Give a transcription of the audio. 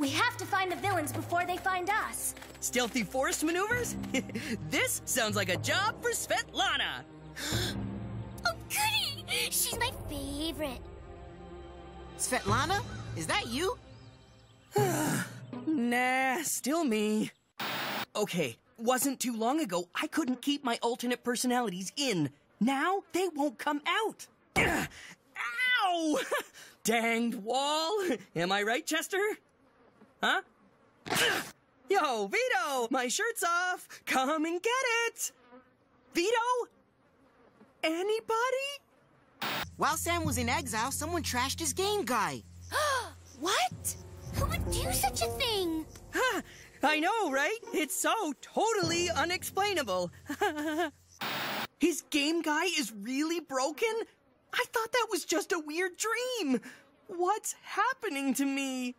We have to find the villains before they find us. Stealthy forest maneuvers? this sounds like a job for Svetlana. Oh, goody! She's my favorite. Svetlana, is that you? Nah, still me. Okay, wasn't too long ago I couldn't keep my alternate personalities in. Now they won't come out. Ow! Danged wall. Am I right, Chester? Huh? Yo, Vito, my shirt's off. Come and get it. Vito? Anybody? While Sam was in exile, someone trashed his game guy. What? Who would do such a thing? Ha! I know, right? It's so totally unexplainable. His game guy is really broken? I thought that was just a weird dream. What's happening to me?